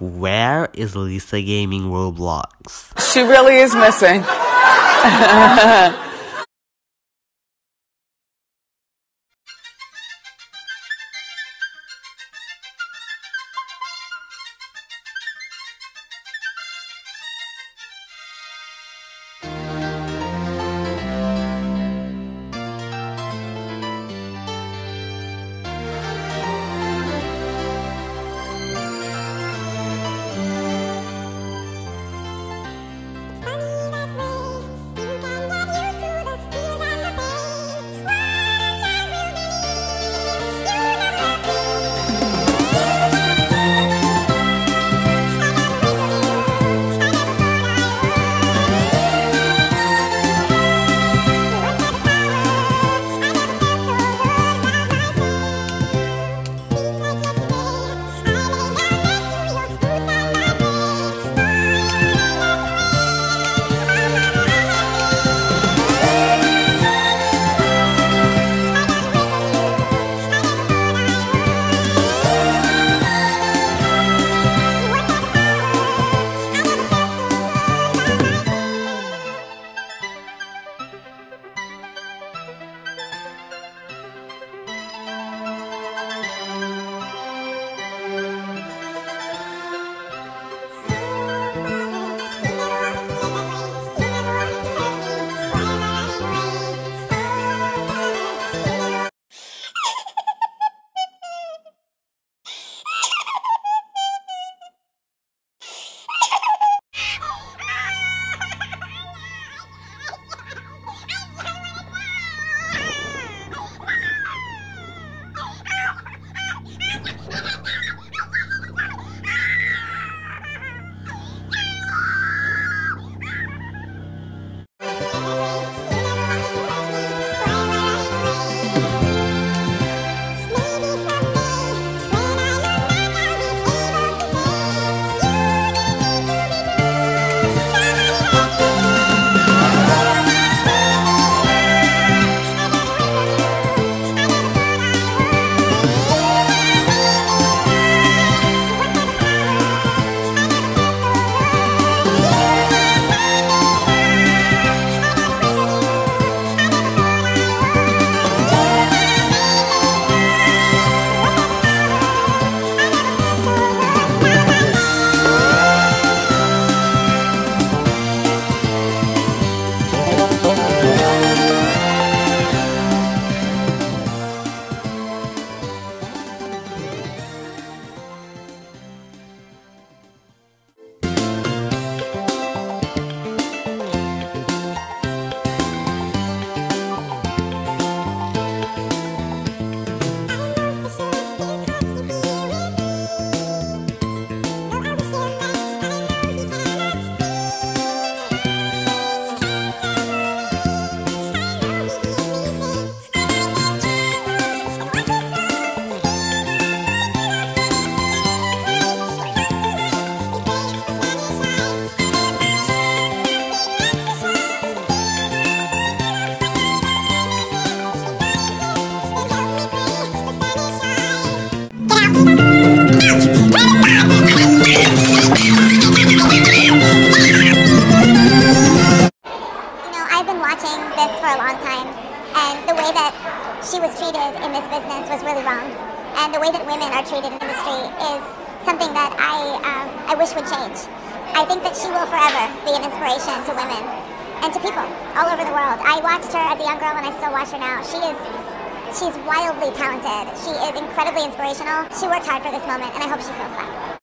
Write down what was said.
Where is Lisa Gaming Roblox? She really is missing. that women are treated in the industry is something that I, um, I wish would change. I think that she will forever be an inspiration to women and to people all over the world. I watched her as a young girl and I still watch her now. She is she's wildly talented. She is incredibly inspirational. She worked hard for this moment and I hope she feels that.